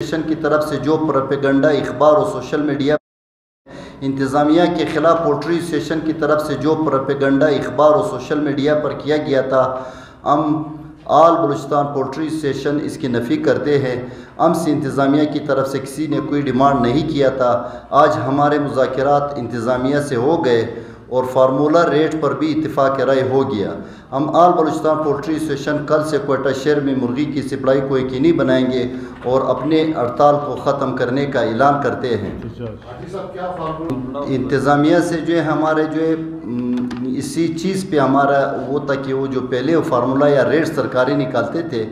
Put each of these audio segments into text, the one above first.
کی طرف سے جو پروپیگنڈا، اخبار اور سوشل میڈیا انتظامیہ کے خلاف پولٹری اسٹیشن کی طرف سے جو پروپیگنڈا، اخبار اور سوشل میڈیا پر کیا گیا تھا، ہم آل بلوچستان پولٹری اسٹیشن اس کی نفی کرتے ہیں۔ ہم سے انتظامیہ کی طرف سے کسی نے کوئی ڈیمانڈ نہیں کیا تھا۔ آج ہمارے مذاکرات انتظامیہ سے ہو گئے۔ اور فارمولہ ریٹ پر بھی اتفاق رائے ہو گیا۔ ہم آل بلوچستان پولٹری اسٹیشن کل سے کوئٹہ شہر میں مرغی کی سپلائی کو یقینی بنائیں گے اور اپنے ہڑتال کو ختم کرنے کا اعلان کرتے ہیں۔ انتظامیہ سے جو ہے ہمارے جو ہے اسی چیز پہ ہمارا وہ تھا کہ وہ جو پہلے فارمولہ یا ریٹ سرکاری نکالتے تھے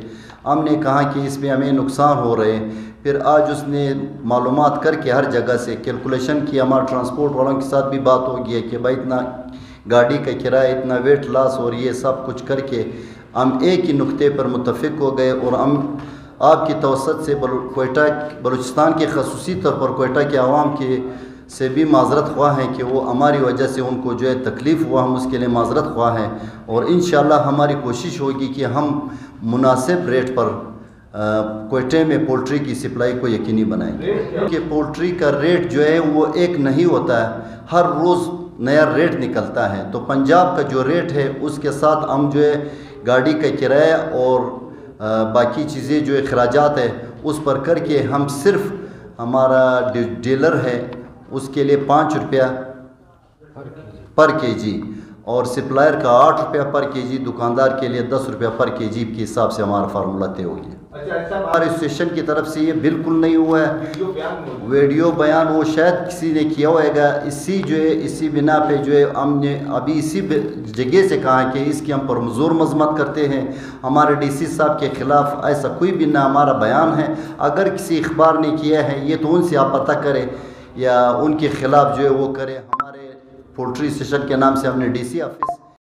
ہم نے کہا کہ اس میں ہمیں نقصان ہو رہے ہیں۔ پھر آج اس نے معلومات کر کے ہر جگہ سے کیلکولیشن کی ہمارا ٹرانسپورٹ والوں کے ساتھ بھی بات ہو گئی ہے کہ بھائی اتنا گاڑی کا کرایہ، اتنا ویٹ لاس اور یہ سب کچھ کر کے ہم ایک ہی نقطے پر متفق ہو گئے اور ہم آپ کی توسط سے کوئٹہ بلوچستان کے خصوصی طور پر کوئٹہ کے عوام کے سے بھی معذرت خواہ ہیں کہ وہ ہماری وجہ سے ان کو جو ہے تکلیف ہوا، ہم اس کے لیے معذرت خواہ ہیں۔ اور انشاءاللہ ہماری کوشش ہوگی کہ ہم مناسب ریٹ پر کوئٹے میں پولٹری کی سپلائی کو یقینی بنائیں۔ کہ پولٹری کا ریٹ جو ہے وہ ایک نہیں ہوتا ہے، ہر روز نیا ریٹ نکلتا ہے۔ تو پنجاب کا جو ریٹ ہے، اس کے ساتھ ہم جو ہے گاڑی کا کرایہ اور باقی چیزیں جو اخراجات ہے اس پر کر کے ہم صرف ہمارا ڈیلر ہے۔ اس کے لیے پانچ روپیہ پر کے جی اور سپلائر کا آٹھ روپیہ پر کے جی دکاندار کے لیے دس روپیہ پر کے جی کے حساب سے ہمارا فارمولہ طے ہو گیا۔ ہمارے اسٹیشن کی طرف سے یہ بالکل نہیں ہوا ہے۔ ویڈیو بیان وہ شاید کسی نے کیا ہوئے گا اسی جو ہے اسی بنا پہ جو ہے ہم نے ابھی اسی جگہ سے کہا کہ اس کی ہم پر مزور مذمت کرتے ہیں۔ ہمارے ڈی سی صاحب کے خلاف ایسا کوئی بھی نہ ہمارا بیان ہے۔ اگر کسی اخبار نے کیا ہے یہ تو ان سے آپ پتہ کریں۔ یا ان کے خلاف جو ہے وہ کرے، ہمارے پولٹری اسٹیشن کے نام سے ہم نے ڈی سی آفس